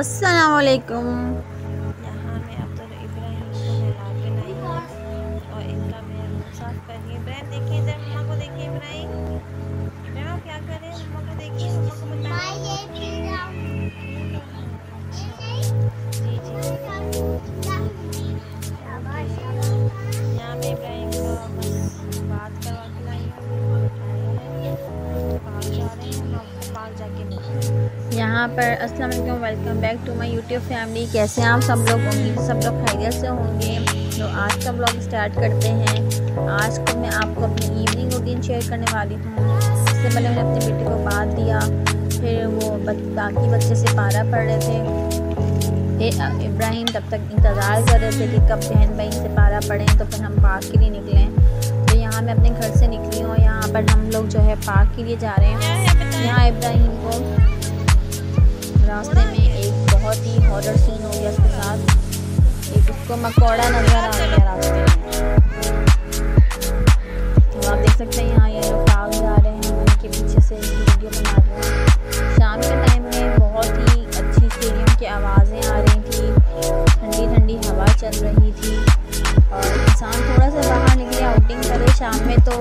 असलकुम यहाँ पर अस्सलाम वालेकुम welcome back to my YouTube family कैसे हैं आप सब लोग? उम्मीद सब लोग खैरियत से होंगे। तो आज का ब्लॉग स्टार्ट करते हैं। आज को मैं आपको अपनी इवनिंग रूटीन शेयर करने वाली हूँ। इससे पहले मैंने अपने बेटे को बात दिया। फिर वो बाकी बच्चे से पारा पढ़ रहे थे। इब्राहिम तब तक इंतज़ार कर रहे थे कि कब बहन बहन से पारा पढ़ें तो फिर हम पार्क के लिए निकलें। तो यहाँ मैं अपने घर से निकली हूँ। यहाँ पर हम लोग जो है पार्क के लिए जा रहे हैं। यहाँ इब्राहिम को रास्ते में एक बहुत ही हॉरर सीन हो गया उसके साथ। एक उसको मकौड़ा नज़र आ गया रास्ते में। तो आप देख सकते हैं यहाँ ये लोग पाग जा रहे हैं, उनके पीछे से वीडियो बना रहे हैं। शाम के टाइम में बहुत ही अच्छी स्टेडियम की आवाज़ें आ रही थी। ठंडी ठंडी हवा चल रही थी। और इंसान थोड़ा सा बाहर निकले आउटिंग करे शाम में तो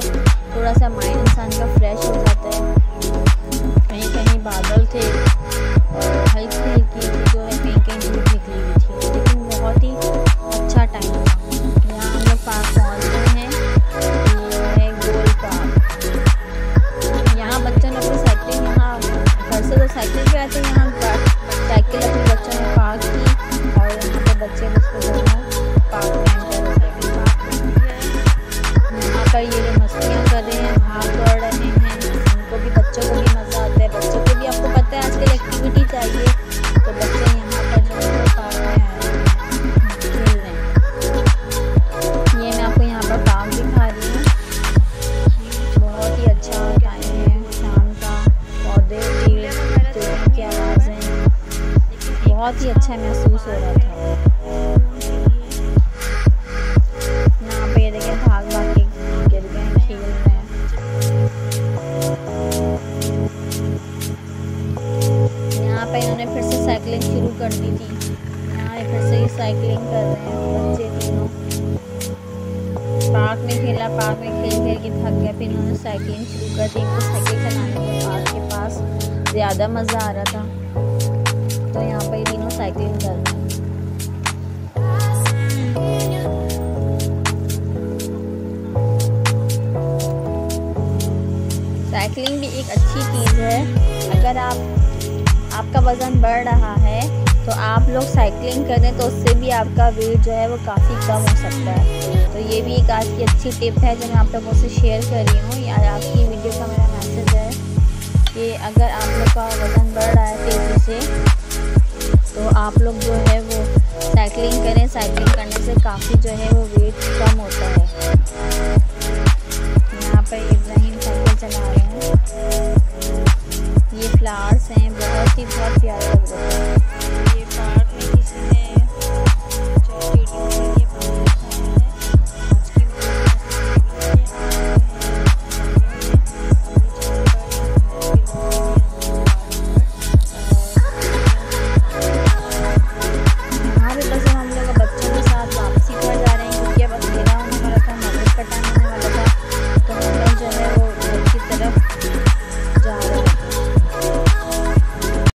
पर ये मस्तियाँ कर रहे हैं भाग दौड़ रहे हैं, उनको भी बच्चों को भी मज़ा आता है। बच्चों को भी आपको पता है आजकल एक्टिविटी चाहिए तो बच्चे यहाँ पर जो है पार्क में आए खेल रहे हैं। ये मैं आपको यहाँ पर पार्क दिखा रही हूँ। बहुत ही अच्छा टाइम है, शाम का, पौधे चिड़ियों की आवाज़ें बहुत ही अच्छा महसूस हो रहा था। फिर से साइकिलिंग शुरू कर दी थी। यहाँ फिर से ये साइकिलिंग कर रहे हैं बच्चे तीनों। पार्क में खेला, पार्क में खेल खेल के थक गया। फिर इन्होंने साइकिलिंग शुरू कर दी। इनको साइकिल चलाने में पार्क के पास ज़्यादा मज़ा आ रहा था। तो यहाँ पर तीनों साइकिलिंग कर रहे हैं। साइकिलिंग भी एक अच्छी चीज़ है। अगर आप आपका वज़न बढ़ रहा है तो आप लोग साइकिलिंग करें तो उससे भी आपका वेट जो है वो काफ़ी कम हो सकता है। तो ये भी एक आज की अच्छी टिप है जो मैं आप लोगों से शेयर कर रही हूँ। या आपकी वीडियो का मेरा मैसेज है कि अगर आप लोग का वज़न बढ़ रहा है तेज़ी से तो आप लोग जो है वो साइकिलिंग करें। साइकिलिंग करने से काफ़ी जो है वो वेट कम होता है। satisfacción.